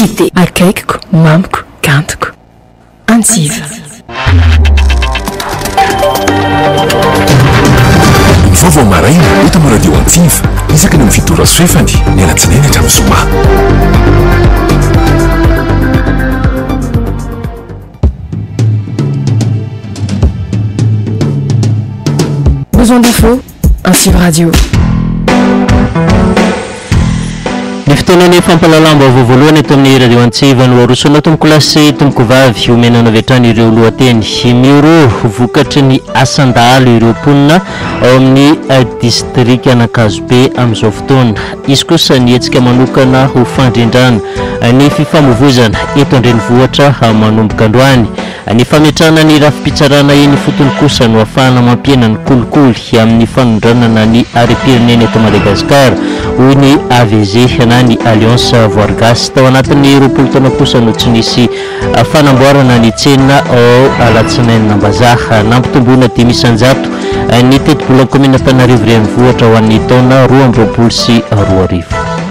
Cité. Akaikiko, mamiko, gantiko. Anjiva. Ny vaovao maraina eto amin'ny radio Antsiva, isaky ny amin'ny fito ora sy fahefany, ny alatsinainy hatramin'ny zoma. Besoin d'infos Antsy Radio. Ny fitenen'ny fampahalalam-baovao voalohany eto amin'ny Radio Antsiva no arosonao tompoko lahy sy tompoko vavy omena anao avy hatrany ireo lohateny mioro vokatry ny asan-dahalo ireo mponina ao amin'ny eh, distrikan'Ankazobe amin'izao fotoana. Izy kosa ny hetsika manokana ho fandrindrana eh, ny fifamovoizana eto an-drenivohitra eh, manomboka androany. Ny fametrahana ny rafi-pitsarana eny ifotony kosa no hahafahana mampihena ny kolikoly amin'ny fanondranana ny harem-pirenena eto Madagasikara, hoy ny AVG na ny Alliance Voir Gasy. Tao anatin'ny roapolo taona kosa no tsy nisy fanamboarana ny tsena ao Alatsinainimbazaha. Nampitomboina dimy isan-jato ny tetibolan'ny kaominin'Antananarivo Renivohitra ho an'ny taona roa amby roapolo sy roa arivo.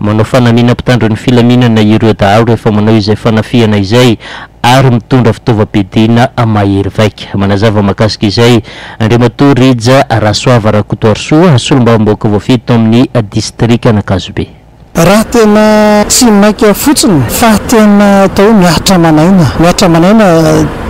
Manao fanamiana mpitandro ny filaminana ireo dahalo rehefa manao izay fanafihana izay ary mitondra fitaovam-piadiana mahery vaika. Manazava mahakasika izay, Andriamatoa Rija Rasoava Rakotoarisoa, solombavambahoaka voafidy tao amin'ny distrikan'Ankazobe. Raha tena tsy maika fotsiny fa tena atao hoe miaritra aman'aina, miaritra aman'aina,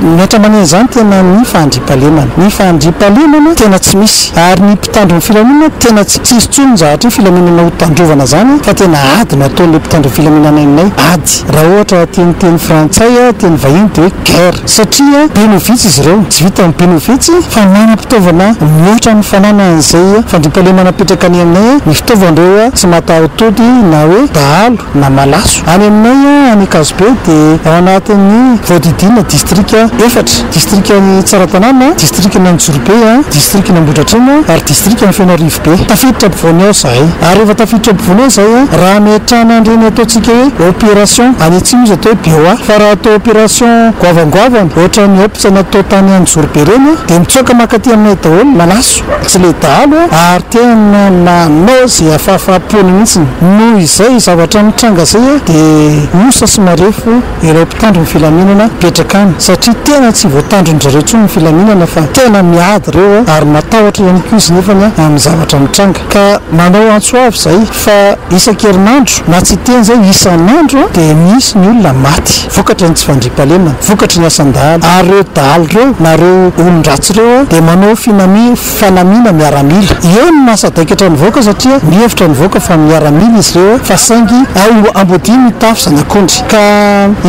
Mihoatra maner'izany tena ny fandriampahalemana. Ny fandriampahalemana tena tsy misy. Ary ny mpitandro ny filaminana tena tsy tsisy tsony ny zahatry ny filaminana ho tandrovana zany fa tena ady no ataon'ilay mpitandro ny filaminana ainay. Ady. Raha ohatra teny teny frantsay, teny vahiny dia hoe guerre. Satria be no vitsy izy ireo. Tsy vitan'ny be no vitsy fa manam-pitaovana mihoatra ny fananan'izay fandriampahalemana apetraka any aminay. Ny fitaovan'ireo tsy matahotody na hoe dahalo. na malaso. Any aminay any Ankazobe dia ao anatin'ny voadidiana distrika efatra, distrikan'i Tsaratanàna, distrikan' Anjorobe, distrikan' Ambohidratrimo ary distrikan' Fenoarivobe. Tafiditra ampovoany ao izahay. Ary rehefa tafiditra ampovoany ao izahay, raha hametrahana an'ireny ataontsika hoe opération, any atsimo izy atao hoe BOA, fa raha atao opération goavangoavana, ohatran'ny OPS natao tany Anjorobe ireny, dia mitsoaka mankaty aminay daholo, malaso. tsy ilay dahalo e! ary tena nanao izay hafahafahampoany mihitsy noho izay zavatra nitranga izay e! dia osa sy marefo ireo mpitandro ny filaminana mipetraka any satria tena tsy voatandron-dry zareo intsony ny filaminana fa tena miady ireo ary matahotra ihany koa izy nefany amin'ny zavatra mitranga ka manao antso avo izay Fa isan-kerinandro, na tsy teny izay, isan'andro, dia misy ny olona maty vokatry ny tsy fandriampahalemana, vokatry ny asan-dahalo. Ary ireo dahalo ireo, na ireo olon-dratsy ireo, dia manao finami, fanamiana miaramila. Eo no mahasadaikatra ny vahoaka satria mihevitra ny vahoaka fa miaramila izy ireo, fa saingy ao Ambodia mitafy zanak'ondry. Ka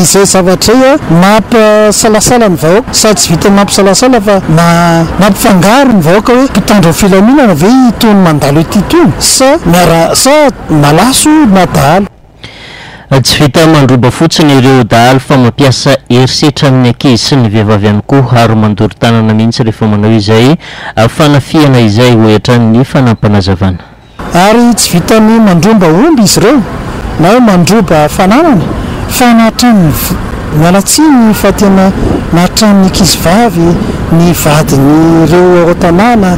izay zavatra izay mampisalasala ny vahoaka, sady tsy vitan'ny mampisalasala fa ma, mampifangaro ny vahoaka hoe mpitandro ny filaminana ve itony mandalo ity itony? Sa miara sa malaso na dahalo? Tsy vita mandroba fotsiny ireo dahalo fa mampiasa herisetra amin'ny ankizy sy ny vehivavy ihany koa ary mandoro tanana mihitsy rehefa manao izay fanafihana izay, hoy hatrany ny fanampanazavana. Ary tsy vitan'ny mandromba omby izy ireo na hoe mandroba fananana fa na hatramin'ny, miala tsiny fa tena na hatramin'ny ankizivavy, ny vadin'ireo ao an-tanàna,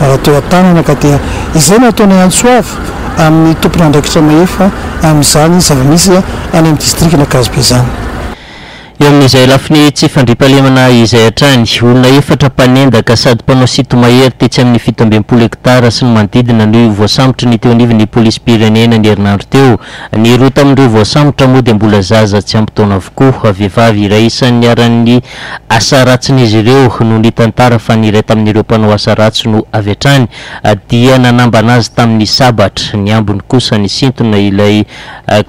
raha toa tanana ka dia izay no ataonay antso avo amin'ny tompon'andraikitra mahefa amin'izany zava-misy any amin'ny distrikan'Ankazobe izany. Eo amin'izay lafiny tsy fandriampahalemana izay hatrany, olona efatra mpanendaka sady mpanao sinto-mahery tetsy amin'ny fito amby enimpolo hektara sy ny manodidina no voasambotry ny teo anivon'ny polisim-pirenena ny herinandro teo. Ny roa tamin'ireo voasambotra moa dia mbola zaza tsy ampy taona avokoa. Vehivavy iray isan'ny niharan'ny Asa ratsin'izy ireo no nitantara fa ny iray tamin'ireo mpanao asa ratsy no avy hatrany dia nanambana azy tamin'ny sabatra. Ny ambiny kosa nisintona ilay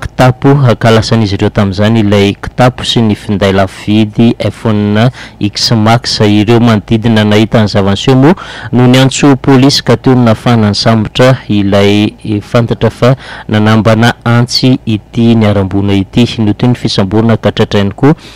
kitapo ka lasan'izy ireo tamin'izany ilay kitapo sy ny finday lafo vidy iPhone X Max. Ireo manodidina nahita ny zava-niseho moa no niantso polisy ka teo no nafahana ny sambotra ilay fantatra fa nanambana antsy ity niharam-boina ity. Notoy ny fisamborana ka tratrainy koa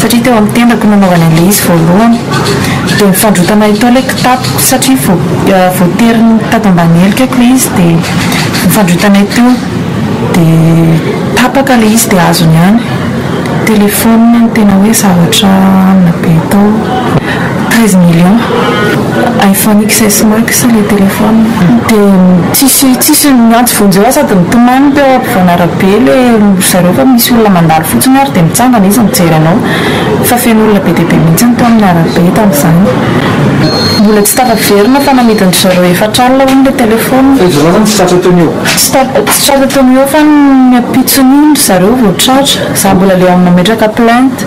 satria teo amin'ny tendako nanaovana an'ilay izy voalohany dia ny fandrotana hita ao ilay kitapoko satria vao voatery nitady ambany helikako ilay izy dia ny fandrotana hita eo dia tapaka ilay izy dia azony ihany, telefaonina no tena hoe zavatra amina be tao. Treize millions iPhone XS Max ilay téléphone dia tsisy tsisy miantso vonjeo aho sady mitomany teo ampovoan arabe ilay ry zareo fa misy olona mandalo fotsiny ary dia mitsangana izy mijery anao fa feno olona be dia be mihitsy ny teo amin'ny arabe tamin'izany mbola tsy tafaverina fa namidin dry zareo efatra alina hono ilay téléphone Teo ivelany zany tsy tratra teo ny eo? Tsy tra tsy tratra teo ny eo fa ny ampitson'iny ry zareo vao tratra za mbola le ao nametraka plainte.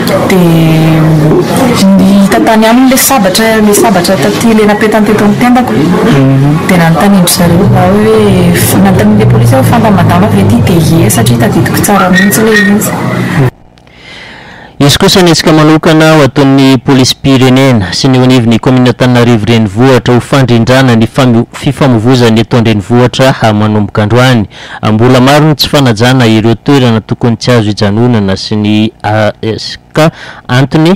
Dia nihita tany aminy ilay sabatra, ilay sabatra taty ilay napetany teto amin'ny tendako. Dia nanontanian-dry zareo aho hoe, nanontanian'ilay polisy aho hoe fantan'i madama ve ity? Dia ie, satria tadidiko tsara mihitsy ilay izy. Hisy kosa ny hetsika manokana ho ataon'ny polisim-pirenena sy ny onivon'ny kaominina Antananarivo Renivohitra ho fandrindrana ny fifamovozana eto an-drenivohitra manomboka androany. Mbola maro ny tsy fanajana ireo toerana tokony tsy azo ijanonana sy ny HSK. Antony,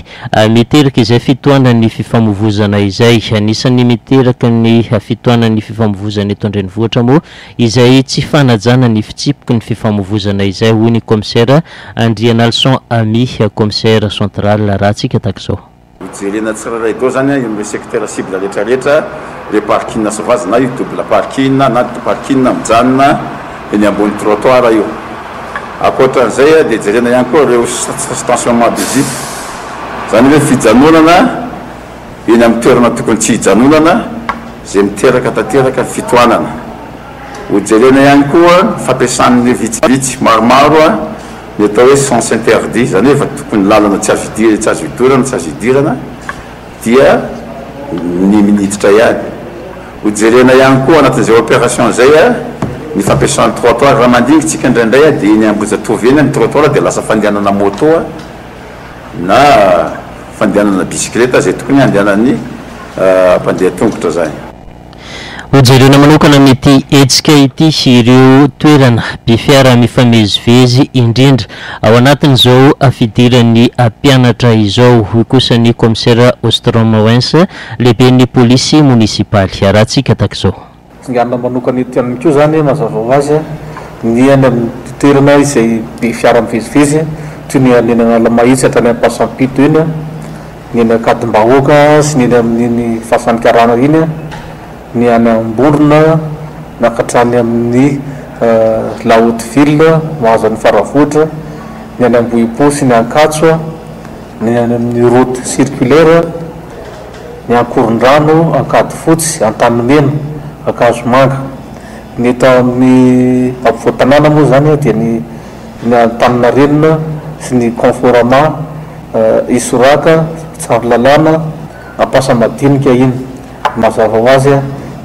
miteraka izay fitohanan'ny fifamovozana izay. Anisan'ny miteraka ny fitohanan'ny fifamovozana eto an-drenivohitra moa izay tsy fanajana ny fitsipiky ny fifamovozana izay, hoy ny kaomisera Andrianalison Amy, kaomisera central. Raha antsika tahaka izao. Ho jerena tsirairay daholo izany an, ireo secteurs cibles rehetra rehetra, ilay parking sy vazo na io double parking na ny parking mijanona eny ambony trottoir io. Ankoatra an'izay dia jerena ihany koa ireo stationnement de vie, izany hoe fijanonana eny amin'ny toerana tokony tsy hijanonana izay miteraka tanteraka fitohanana. Ho jerena ihany koa ny fampiasan'ny vitsivitsy maromaro. Ny atao hoe sens interdit, izany hoe vatopin'ny lalana tsy azo tsy azo hidorana, tsy azo hidirana, dia ny minitra ihany. Ho jerena ihany koa anatin'izay opération izay ny fampiasana ny trottoir. Raha mandingitsika indraindray dia eny Ambohijatovo eny ny trottoir dia lasa fandehanana moto na fandehanana bisikileta izay tokony handehanan'ny mpandeha an-tongotra izany. Hojerena manokana amin'ity hetsika ity ireo toerana be fiara mifamezivezy indrindra ao anatin'izao fidiran'ny mpianatra izao, hoy kosa ny kaomisera Ostrom Owens, lehiben'ny polisy monisipaly. Arahantsika tahaka izao. Tsinganina manokana ety aminy koa izany mazava ho azy ny any amin'ny toerana izay be fiara mivezivezy toy ny any Analamahitsy hatrany Ampasampito eny. ny eny Ankadimbahoaka sy ny eny amin'iny Fasan'ny Karana iny, ny any Amborona na ka hatrany amin'ny La Haute Ville mahazo an'i Faravohitra, ny any Ambohipo sy ny Ankatso, ny any amin'ny route circulaire, ny Ankorondrano, Ankadifotsy, Antanimena, Ankazomanga. Ny eto amin'ny ampovoan-tanàna moa izany dia ny Ny Antaninarenina sy ny Conforama, Isoraka, Mpitsara lalàna, Ampasa madinika iny. Mazava ho azy,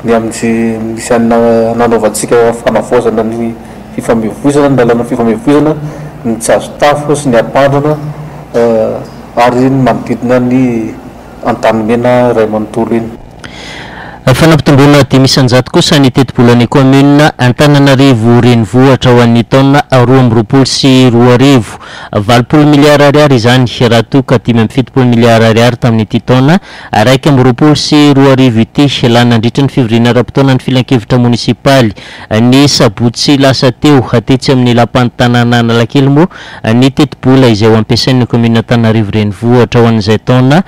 ny amin'izay misy an' nanaovantsika fanavaozana ny fifamevoizana, ny lalànan'ny fifamevoizana, ny tsy azo tafo sy ny ampandrana ary ny manodidina ny. Antanimena iray manontolo iny. Fanampitomboana dimy isan-jato kosa ny tetibolan'ny kaominina Antananarivo Renivohitra ho an'ny taona roa amby roapolo sy roa arivo. Valopolo miliara ariary izany raha toa ka dimy amby fitopolo miliara ariary tamin'ity taona iraika amby roapolo sy roa arivo ity, lany nandritra ny fivoriana ara-potoanan'ny filankevitra monisipaly. Ny sabotsy lasa teo, tetsy amin'ny lapan'ny tanàna Analakely moa, ny tetibola izay ho ampiasain'ny kaominina Antananarivo Renivohitra ho an'izay taona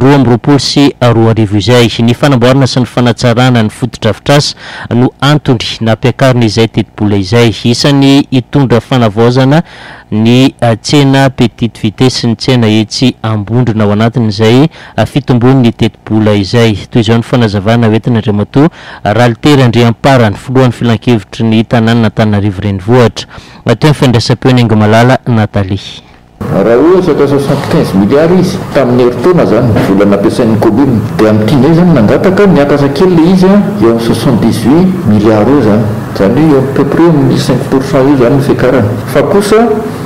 roa amby roapolo sy roa arivo izay. Ny fanamboarana sy ny fanatsarana ny fotodrafitrasa no antony nampiakarina izay tetibola izay. Isan'ny hitondra fanavaozana ny tsena petite vitesse ny tsena etsy Ambondrona ao anatin'izay. fitomboan' ny tetibola izay. Toy izao ny fanazavana hoentin' Andriamatoa Ralitery Andriamparany, filohan' ny Filankevitry ny tanàn' Antananarivo Renivohitra, teo amin' ny fandraisam-peon' i Ingomalala Nathalie. Raha ohatra ka soixante quinze milliards izy tamin' ny herintaona izany ny vola nampiasain' ny kaominina, dia amin' ity indray izany nangataka miakatra kely ilay izy eo amin' ny soixante dix huit milliards eo izany. Izany hoe eo amin' ny peu près amin' ny cinq pour cent eo izany ny fiakarany fa kosa.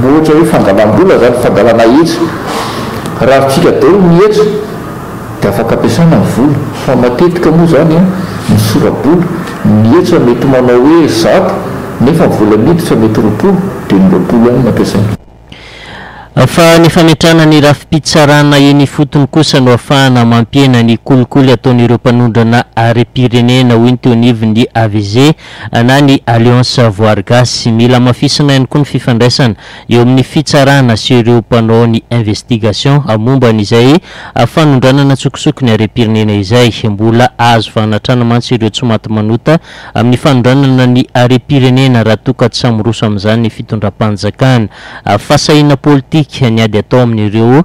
Moa ohatra hoe fangalam-bola izany, fangalana hetra. Raha azotsika daholo ny hetra dia afaka ampiasaina ny vola. Fa matetika moa izany ny sora-bola, ny hetra mety manao hoe zato nefa ny vola miditra mety roapolo dia ny roapolo ihany no ampiasaina. Fa ny fametrahana ny rafi-pitsarana eny ifotony kosa no ahafahana mampihena ny kolikoly ataon'ireo mpanondrana harem-pirenena, hoy ny teo anivon'ny AVG. na ny Alliance Voary Gasy. Mila hamafisina ihany koa ny fifandraisana eo amin'ny fitsarana sy ireo mpanao ny investigation momba an'izay fanondranana an-tsokosoko ny harem-pirenena izay. Mbola hahazo fanatrana mantsy ireo tsy maty manota amin'ny fanondranana ny harem-pirenena raha toa ka tsy hamoronso amin'izany ny fitondram-panjakana. Fahasahiana politika ny ady atao amin'ireo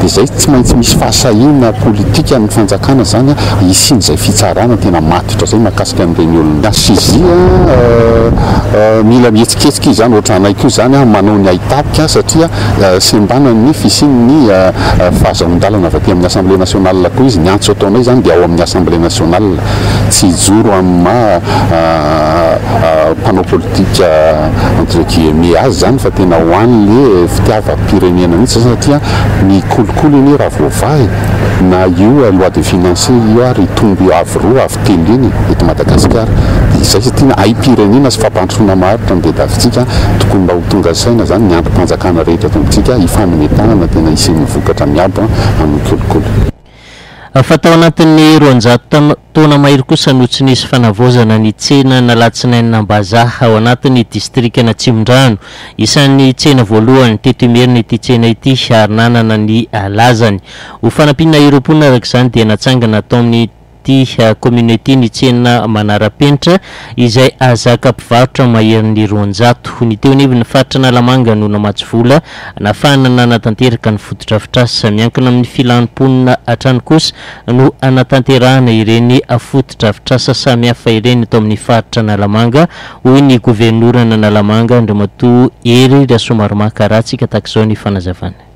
dia izay tsy maintsy misy fahasahiana politika ny fanjakana izany hisian'izay fitsarana tena matotra izay mahakasika an'ireny olona HCJ mila mihetsiketsika izy izany ohatra anay koa izany manao ny haitapika satria sembanan'ny fisian'ny fahazahoan-dalana avy aty amin'ny assemblée nationale koa izy ny antso ataonay izany dia ao amin'ny assemblée nationale tsy hijoro amin'ny maha mpanao politika entre guillemets azy izany fa tena ho an'ilay fitiavana firenena mihitsy zany satria ny kolikoly anie raha voavaha e! na io loi de finances io ary hitombo eo avo roa avo telo eny e! eto Madagasikara dia izay satria ny aim-pirenena sy fampandrosoana maharitra no bedavintsika tokony mba ho tonga saina zany ny andrim-panjakana rehetra eto amintsika hifaminetahana tena hisian'ny vokatra miabo amin'ny kolikoly. Fa tao anatin'ny roanjato tam taona mahery kosa no tsy nisy fanavaozana ny tsena an'AlatsinaininaMbazaha ao anatin'ny distrikan'Atsimondrano. Isan'ny tsena voalohany teto Imerina ity tsena ity ary nanana ny lazany. Ho fanampiana ireo mponina araka izany dia natsangana tao amin'ny ity communauté ny tsena manara-penitra izay ahazaka mpivarotra maherin'ny roanjato. Ho ny teo anivon'ny ny faritra Analamanga no namatsy vola nafahana nanatanteraka ny fotodrafitrasa. Miankina amin'ny filan'ny mponina hatrany kosa no hanatanterahana ireny fotodrafitrasa samihafa ireny eto amin'ny faritra Analamanga, hoy ny governoran'Analamanga, Andriamatoa Hery Rasoamaromaka Ratsika tahaka izao ny fanazavany.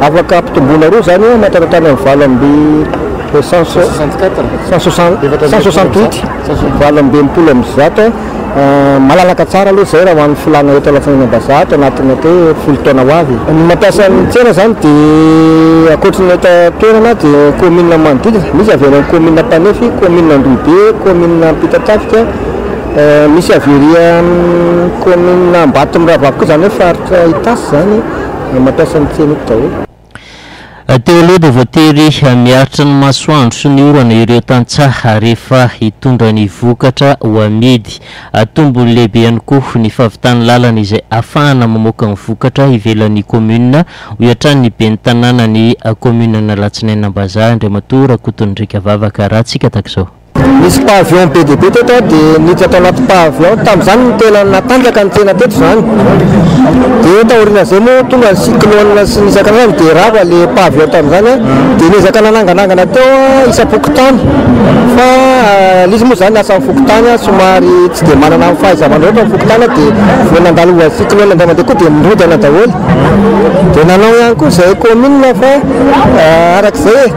Afaka ampitomboina roa izany hoe mahatratra hatrany amin'ny valo amby cent soixante-huit, valo amby enimpolo amby zato. Malalaka tsara aloha izay raha ho an'ny filàna eto Alatsinainimbazaha ato anatin'ny atao hoe folo taona ho avy. Ny mampiasa ny tsena izany dia ankoatry ny eto an-toerana dia kaominina manodidina. Misy avy any amin'ny kaominina Ampanefy, kaominina Andohibe, kaominina Ampitatafika, misy avy ery amin'ny kaominina Ambatomirahavavy koa izany hoe faritra Itasy izany. Mampiasa ny teny eto daholo. Teo aloha dia voatery miaritra ny masoandro sy ny orana ireo tantsaha rehefa hitondra ny vokatra ho amidy. Tombony lehibe ihany koa ny fahavitan'ny lalana izay ahafahana mamoaka ny vokatra ivelan'ny kaominina, hoy hatrany ny ben'ny tanànan'ny kaominin'Alatsinainina Ambazaha, Andriamatoa Rakotondrika Vavaka. Raha antsika tak'izao. Nisy pavillon be dia be teto aho dia niditra tao anaty pavillon, tamin'izany no tena natanjaka ny tsena teto izany, dia taorian'izay moa tonga ny cyclone sy ny isan-karazany dia rava ilay pavillon tamin'izany an, dia niezaka nananganangana teo aho isam-pokontany fa ilay izy moa izany asan'ny fokontany an, somary tsy dia manana ny fahaiza-manao eto amin'ny fokontany aho dia vao nandalo ovan'ny cyclone indray mandeha koa dia nirodana daholo, dia nanao ihany koa izahay commune fa araka izay e!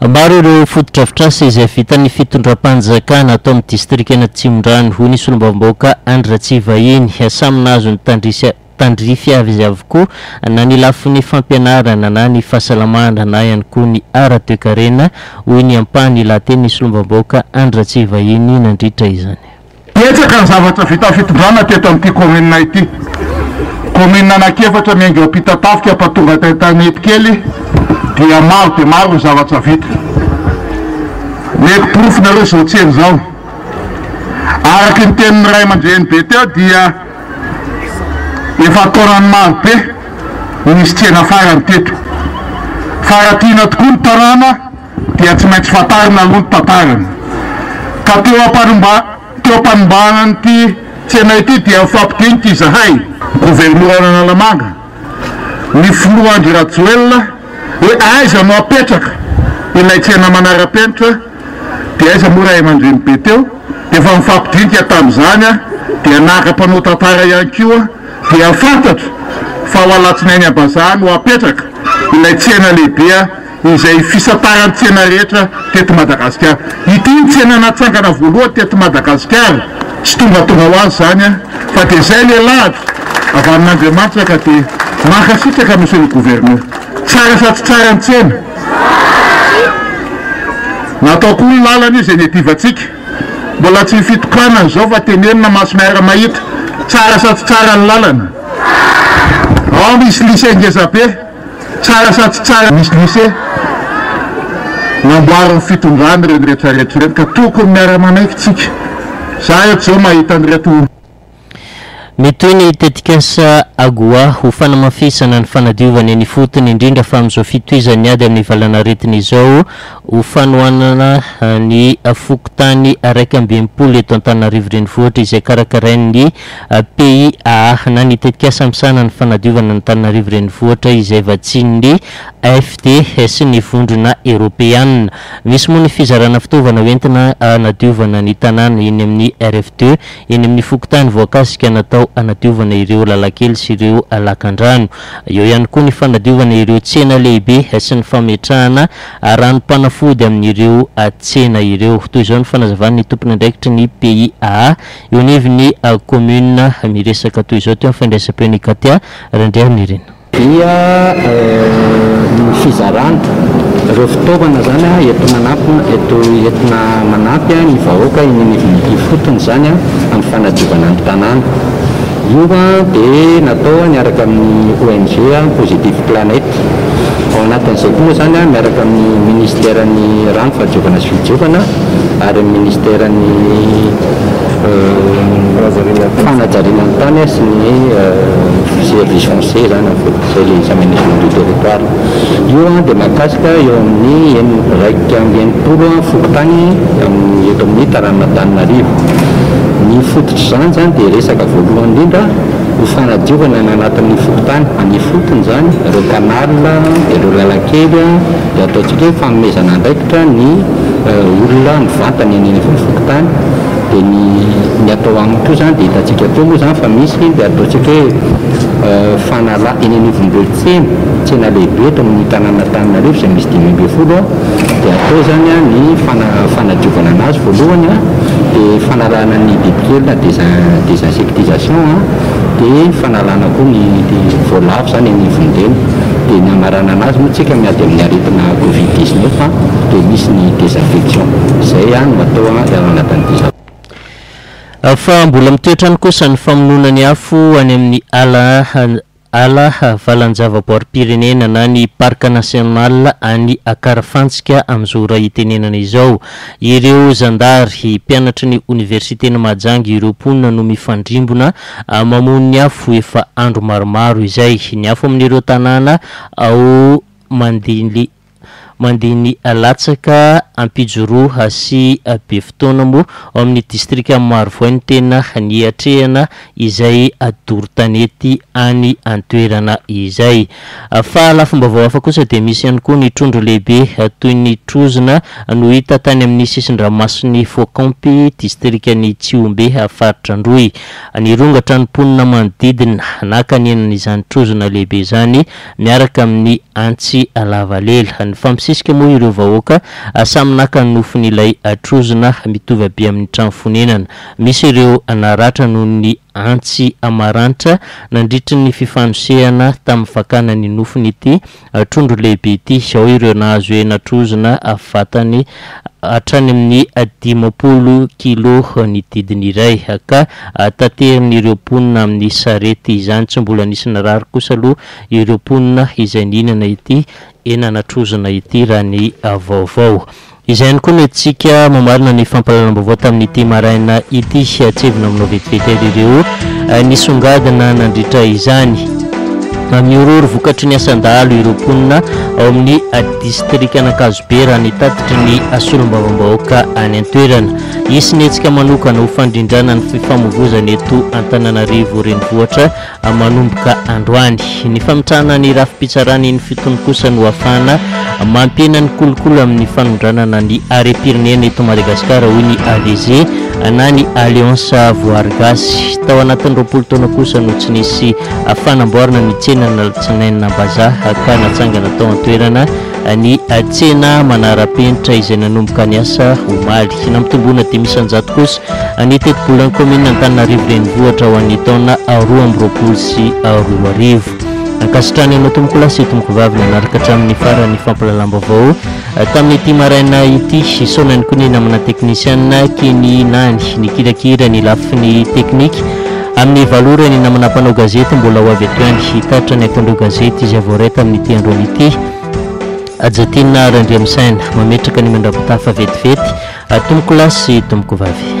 Maro ireo fotodrafitrasa izay vitan'ny fitondram-panjakana ato amin'ny distrikan'i Atsimondrano, hoy ny solombavambahoaka Andry Ratsivahiny. Samy nahazo ny tandrisy tandrify avy izy avokoa, na ny lafiny fampianarana, na ny fahasalamana, na ihany koa ny ara-toekarena, hoy ny ampahany lahatenin'ny solombavambahoaka Andry Ratsivahiny nandritra izany. Betsaka ny zavatra vita fitondrana teto amin'ity kaominina ity. Kaominina anankiefatra miainga ao Ampitatafika fa tonga tety Anetikely dia maro dia maro ny zavatra vita. Mety porofo nareo izao tsena izao. Araka ny tenin'ny ray aman-dreny be teo dia efa taonany maro be no nisy tsena farany teto. Fa raha tiana tokoa ny tanàna dia tsy maintsy fantarina aloha ny tantarany. Ka teo am-panimba teo am-panimbana an'ity tsena ity dia nifampidinika izahay, ny governoran'Analamanga, ny filoha Andry Rajoelina hoe aiza no hapetraka ilay tsena manara-penitra dia aiza moa ray aman-dreny be teo dia efa nifampidinika tamin'izany a dia naka mpanao tantara ihany koa dia fantatra fa ho alatsinainy am-bazaha no hapetraka ilay tsena lehibe izay fisantaran-tsena rehetra teto Madagasikara. Ity ny tsena natsangana voalohany teto Madagasikara, tsy tongatonga ho azy izany an, fa dia izay ilay lahatra avy amin'Andriamanitra ka dia mankasitraka Monsieur le Gouverneur. Tsara sa tsy tsara ny tsena? Natao koa ny lalana izay niadivantsika, mbola tsy ny fitokanana izao fa tenenina maso miara-mahita, tsara sa tsy tsara ny lalana? Ao misy lisea ngezabe. Tsara sa tsy tsara ny Sdise? Namboarin'ny fitondrana ireny retraretra ireny ka tokony miara-manaiky tsika. Za eto zao mahita an'ireto. Mitohy ny tetikasa AGOA ho fanamafisana ny fanadiovana eny ifotony, indrindra fa amin'izao fitohizan'ny ady amin'ny valanaretina izao. Ho fanohanana ny fokontany iraika amby enimpolo eto Antananarivo Renivohitra izay karakarain'ny PIAA na ny Tetikasa Misahana ny Fanadiovana an'Antananarivo Renivohitra izay vatsian'ny AFD sy ny Vondrona Eropeana. Misy moa ny fizarana fitaovana ho entina hanadiovana ny tanàna eny amin'ny RFD eny amin'ny fokontany voakasika natao hanadiovana ireo lalan-kely sy ireo lakandrano. Eo ihany koa ny fanadiovana ireo tsena lehibe sy ny fametrahana Aranom-panafody amin'ireo tsena ireo. Toy izao ny fanazavan'ny tompon'andraikitry ny PIA eo anivon'ny kaominina miresaka toy izao teo amin'ny fandraisam-peon'i Katia Randrianirina. Dia ny fizarana ireo fitaovana izany eto manampy eto entina manampy ny vahoaka eny anivon'ny ifotony izany amin'ny fanadiovana ny tanàna. Io dia natao niaraka amin'ny ONG Positive Planet. Ao anatin'izay koa moa izany, miaraka amin'ny Minisiteran'ny Rano, Fahadiovana sy Fidiovana ary ny Minisiteran'ny Fanajariana ny Tany sy ny Services Fonciers izany amin'ny foko izay ilay izy, Aménagement du Territoire. Io dia mahakasika eo amin'ny enina, iraika amby enimpolo fokontany amin'ny eto amin'ny taranan'Antananarivo. Ny fototr'izany izany dia resaka voalohany indrindra, Ho fanadiovana ny anatin'ny fokontany. Any ifotony izany, ireo canal, ireo lalankely dia ataontsika hoe fanomezana andraikitra ny olona mivantana eny anivon'ny fokontany. Dia ny ny atao aminy koa izany dia hitantsika teo moa izany fa misy dia ataontsika hoe fanala eny anivon'ireo. Tsena, tsena lehibe eto amin'ny tanànan'Antananarivo izay misy dimy ambin'ny folo dia atao izany ny fanadiovana an'azy voalohany dia fanalana ny bibikely na désinsectisation dia fanalana koa ny voalavo izany anivon'ireny dia ny hamarana an'azy moa isika miady amin'ny aretina covid dix neuf dia misy ny désinfection izay no atao ao anatin'ity zavatra Fa mbola mitoetra any kosa ny famonoana ny afo any amin'ny ala Ala valan-javaboarim-pirenena na ny Parc National any Akarafantsika amin'izao ora itenenana izao. Ireo zandary, mpianatry ny oniversiten'i Mahajanga ireo mponina no mifandrimbona mamono ny afo efa andro maromaro izay. Ny afo amin'ireo tanàna ao Mandily. Mandeha ny latsaka ampijoroha sy be fotoana moa ao amin'ny distrikan'i Marovoay ny tena niatrehana izay doro tanety any an-toerana izay. Fa lafim-baovao hafa kosa dia misy ihany koa ny trondro lehibe toy ny trozona no hita tany amin'ny sisin-dranomasin'i Foakampy, distrikan'i Tsihombe, faritra Androy. Nirongatra ny mponina manodidina naka ny henan'izany trozona lehibe izany miaraka amin'ny antsy lavalela. Nifampisisika moa ireo vahoaka, samy naka ny nofon'ilay trozona mitovy habe amin'ny trano fonenana. Misy ireo naratra noho ny antsy maranitra nandritry ny fifanosehana tamin'ny fakana ny nofon'ity trondro lehibe ity, ao ireo nahazo henatrozona vatany hatrany amin'ny dimampolo kilô ny didiny iray, ka taterin'ireo mponina amin'ny sarety izany. Tsy mbola nisy narary kosa aloha ireo mponina izay nihinana ity henana trozona ity, raha ny vaovao. Izay ihany koa no entintsika mamarana ny fampahalalam-baovao tamin'ity maraina ity. Atsevina aminao vetivety ary ireo nisongadina nandritra izany. Mihorohoro vokatry ny asan-dahalo ireo mponina ao amin'ny distrikan'Ankazo. be raha ny tatitry ny solombavambahoaka any an-toerana. Hisy ny hetsika manokana ho fandrindrana ny fifamoivoizana eto Antananarivo renivohitra manomboka androany. Ny famitrahana ny rafi-pitsarana eny Fitony kosa no hafahana mampihena ny kolikoly amin'ny fanondranana ny harem-pirenena eto Madagasikara hoy ny AVG na ny Alliance Voary Gasy. Tao anatin'ny roapolo taona kosa no tsy nisy fanamboarana ny tsenan'Alatsinainina Ambazaha ka natsangana tao an-toerana ny tsena manara-penitra izay nanomboka ny asa omaly. Nampitomboina dimy isan-jato kosa ny tetibolan'ny kaominina Antananarivo Renivohitra ho an'ny taona roa amby roapolo sy roa arivo. Ankasitrahana ireo tompokolahy sy tompokivavy nanaraka hatramin'ny farany fampalalam-baovao tamin'ity maraina ity. Isaorana ihany koa ny namana teknisiana Kenny Nany nikirakira ny lafiny teknika. Amin'ny valo ora ny namana mpanao gazety mbola ho avy aty any hitatitra ny akan'ireo gazety izay voaray tamin'ity androany ity. Hajatiana Randriamisaina mametraka ny mandra-pitafa vetivety, tompokolahy sy tompokovavy.